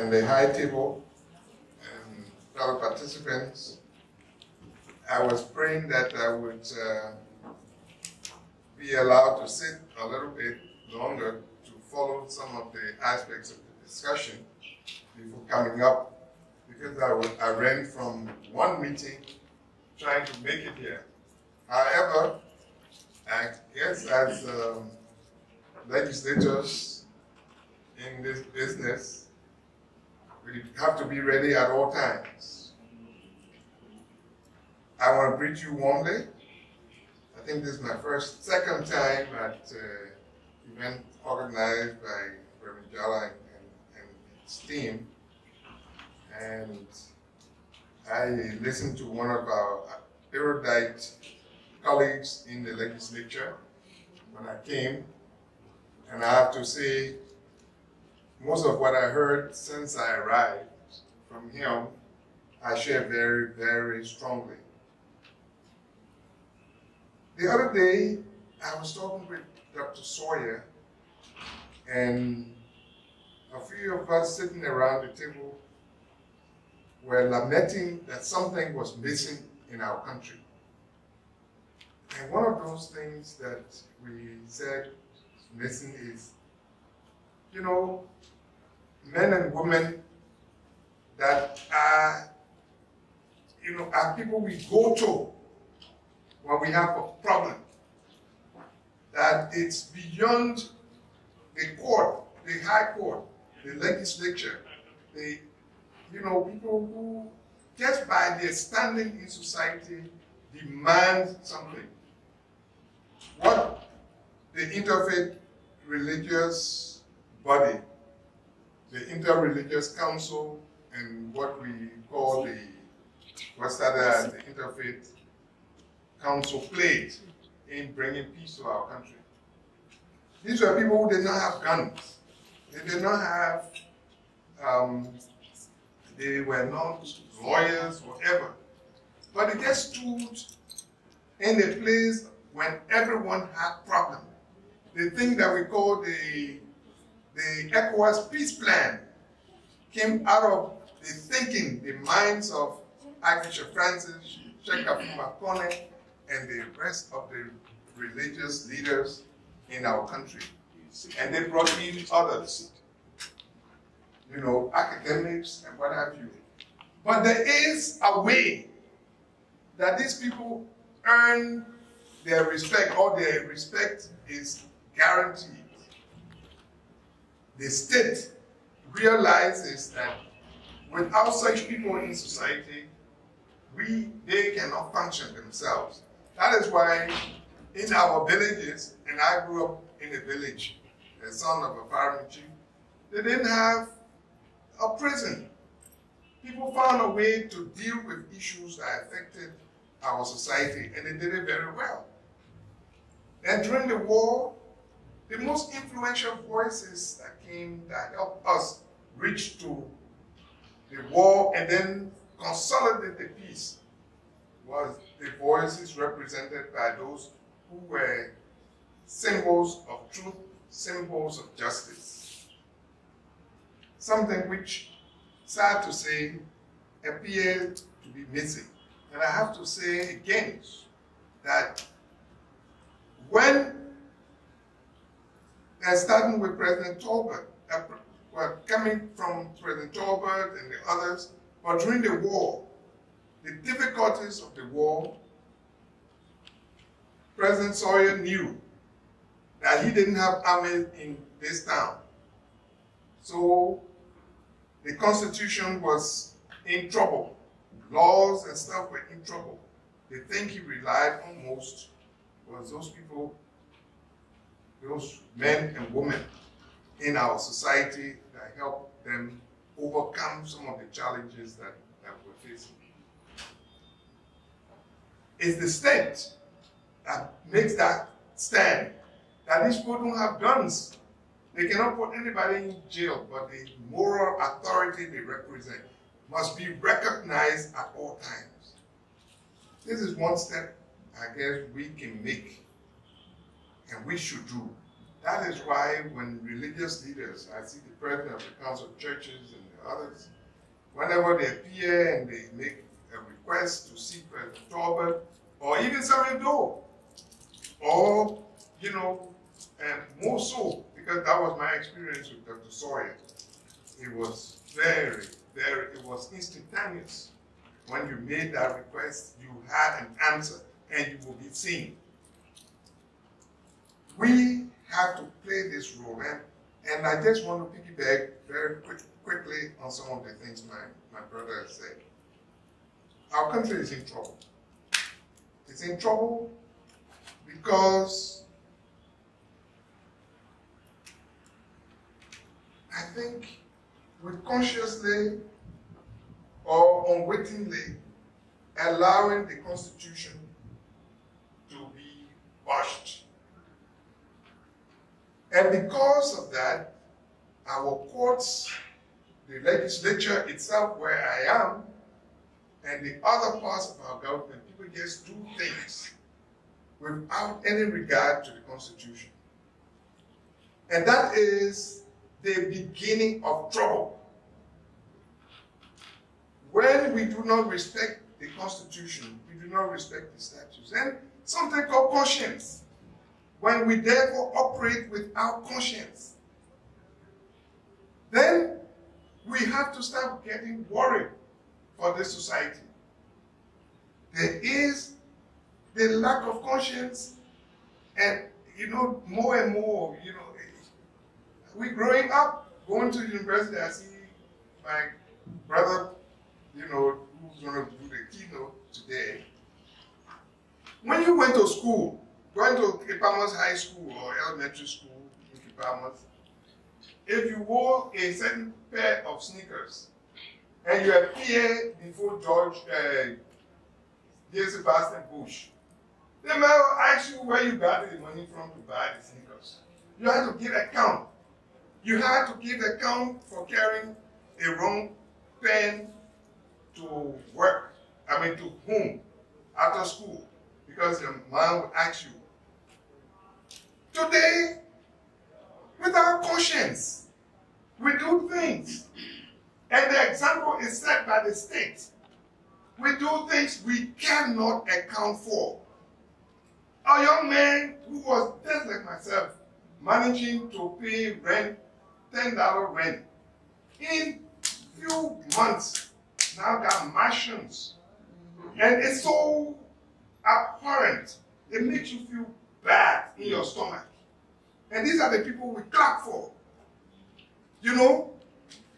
and the high table and fellow participants. I was praying that I would uh, be allowed to sit a little bit longer to follow some of the aspects of the discussion before coming up because I, was, I ran from one meeting trying to make it here. However, I guess as um, legislators in this business, we have to be ready at all times. I want to greet you warmly. I think this is my first, second time at uh, event organized by Reverend Jala and, and, and his team. And I listened to one of our erudite colleagues in the legislature when I came. And I have to say, most of what I heard since I arrived from him, I share very, very strongly. The other day, I was talking with Dr. Sawyer, and a few of us sitting around the table were lamenting that something was missing in our country. And one of those things that we said missing is, you know, men and women that are, you know, are people we go to when we have a problem. That it's beyond the court, the high court, the legislature, the, you know, people who just by their standing in society demand something. What the interfaith religious body, the interreligious council, and what we call the, what started as the interfaith council played in bringing peace to our country. These were people who did not have guns. They did not have, um, they were not lawyers, whatever. But they just stood in a place when everyone had problems. The thing that we call the, the ECOWAS peace plan came out of the thinking, the minds of Archbishop Francis, Sheikh Konneh, and the rest of the religious leaders in our country. And they brought in others, you know, academics and what have you. But there is a way that these people earn their respect, or their respect is guaranteed. The state realizes that without such people in society, we they cannot function themselves. That is why in our villages, and I grew up in a village, the son of a farming chief, they didn't have a prison. People found a way to deal with issues that affected our society, and they did it very well. And during the war, the most influential voices that came that helped us reach to the war and then consolidate the peace was the voices represented by those who were symbols of truth, symbols of justice. Something which, sad to say, appeared to be missing. And I have to say again that when, starting with President Tolbert, uh, well, coming from President Tolbert and the others, but during the war, the difficulties of the war, President Sawyer knew that he didn't have army in this town. So the Constitution was in trouble. Laws and stuff were in trouble. The thing he relied on most was those people, those men and women in our society that help them overcome some of the challenges that, that we're facing. It's the state that makes that stand that these people don't have guns. They cannot put anybody in jail, but the moral authority they represent must be recognized at all times. This is one step I guess we can make and we should do That is why when religious leaders, I see the president of the council of churches and the others, whenever they appear and they make a request to see President Tolbert or even Samuel Doe, or, you know, and more so, because that was my experience with Dr. Sawyer. It was very, very, it was instantaneous. When you made that request, you had an answer and you will be seen. We have to play this role, and, and I just want to piggyback very quick, quickly on some of the things my, my brother has said. Our country is in trouble. It's in trouble because I think we consciously or unwittingly allowing the Constitution to be washed. And because of that, our courts, the legislature itself, where I am, and the other parts of our government, people just do things without any regard to the Constitution. And that is the beginning of trouble. When we do not respect the Constitution, we do not respect the statutes, and something called conscience. When we therefore operate without conscience, then we have to start getting worried for this society. There is the lack of conscience, and you know, more and more, you know, we growing up, going to university, I see my brother, you know, who's going to do the keynote today. When you went to school, going to Kipamos High School or elementary school in Kipamos, if you wore a certain pair of sneakers and you appear before George, uh, J. Sebastian Bush, the man will ask you where you got the money from to buy the sneakers. You have to give account. You had to give account for carrying a wrong pen to work. I mean, to whom? After school. Because the man will ask you. Today, without conscience, we do things. And the example is set by the state. We do things we cannot account for. A young man who was just like myself, managing to pay rent $10 rent. In few months, now got mansions. And it's so abhorrent. It makes you feel bad in your stomach. And these are the people we clap for. You know?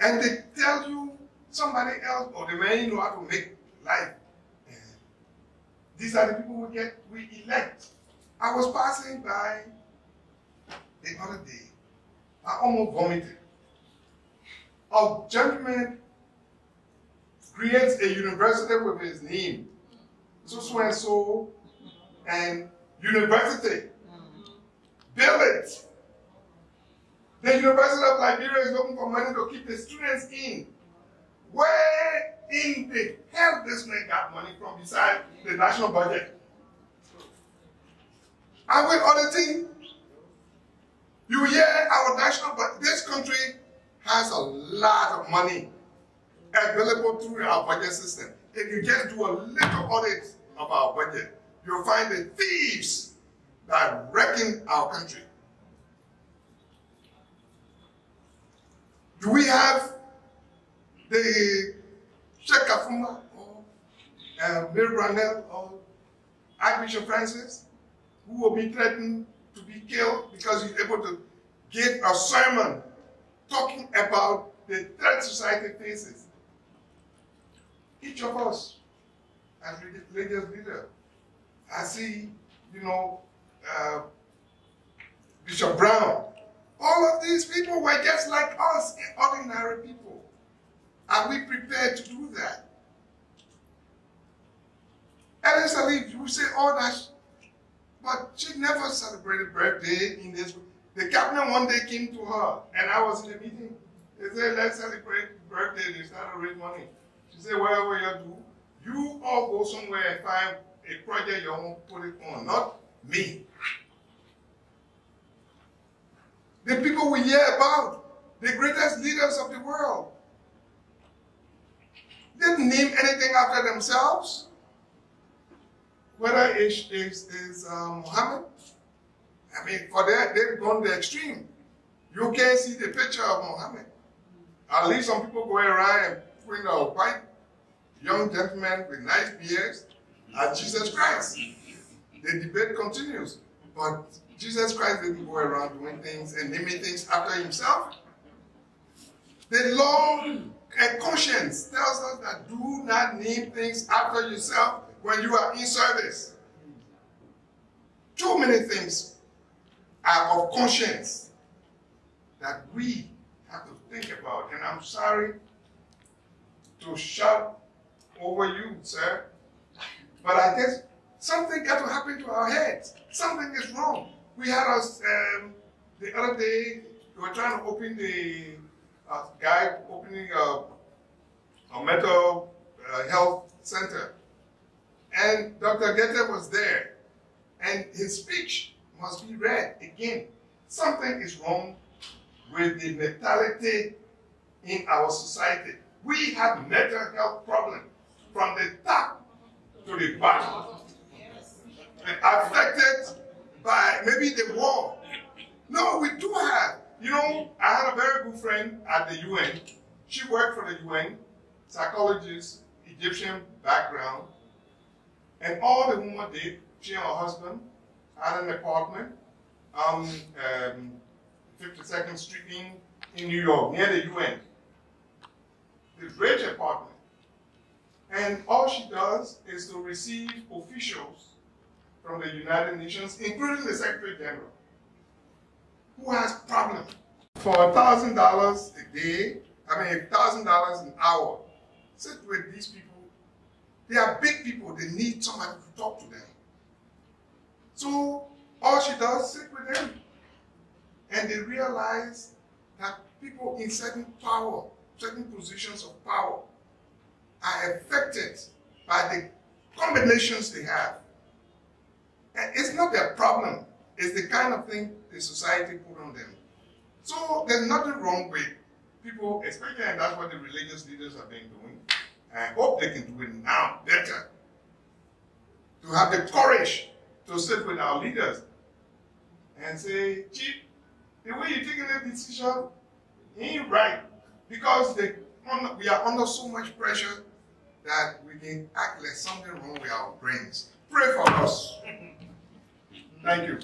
And they tell you somebody else, or the man you know how to make life. Eh, these are the people we get, we elect. I was passing by the other day I almost vomited. A gentleman creates a university with his name. So, so and so, and university. Mm. Build it. The University of Liberia is looking for money to keep the students in. Where in the hell this man got money from besides the national budget? Are we auditing you hear our national, but this country has a lot of money available through our budget system. If you just do a little audit of our budget, you'll find the thieves that are wrecking our country. Do we have the Sheikh or uh, Bill Brunel or Archbishop Francis who will be threatened to be killed because he's able to give a sermon talking about the threat society faces. Each of us, as religious leader, I see, you know, uh, Bishop Brown. All of these people were just like us, ordinary people. Are we prepared to do that? Ellen Sirleaf, you say all that but she never celebrated birthday in this. The captain one day came to her, and I was in the meeting. They said, let's celebrate birthday. They started raise money. She said, whatever you do, you all go somewhere and find a project you want to put it on, not me. the people we hear about, the greatest leaders of the world, didn't name anything after themselves. Whether it's, it's, it's um, Muhammad, I mean, for that, they've gone the extreme. You can't see the picture of Muhammad. At least some people go around and putting a white young gentleman with nice beards as Jesus Christ. The debate continues. But Jesus Christ didn't go around doing things and naming things after himself. The law and conscience tells us that do not name things after yourself when you are in service. Too many things are of conscience that we have to think about. And I'm sorry to shout over you, sir, but I guess something got to happen to our heads. Something is wrong. We had us um, the other day, we were trying to open the uh, guy opening a, a mental uh, health center. And Dr. Gete was there. And his speech must be read again. Something is wrong with the mentality in our society. We have mental health problems from the top bottom. Affected by maybe the war. No, we do have. You know, I had a very good friend at the UN. She worked for the UN, psychologist, Egyptian background. And all the woman did, she and her husband had an apartment on um, 52nd Street in, in New York, near the UN. The rich apartment. And all she does is to receive officials from the United Nations, including the Secretary General, who has problems. For $1,000 a day, I mean $1,000 an hour, sit with these people. They are big people. They need somebody to talk to them. So all she does is sit with them. And they realize that people in certain power, certain positions of power, are affected by the combinations they have. And it's not their problem. It's the kind of thing the society put on them. So there's nothing wrong with people, especially, and that's what the religious leaders have been doing. I hope they can do it now better. To have the courage to sit with our leaders and say, Chief, the way you're taking that decision ain't right. Because they, we are under so much pressure that we can act like something wrong with our brains. Pray for us. Thank you.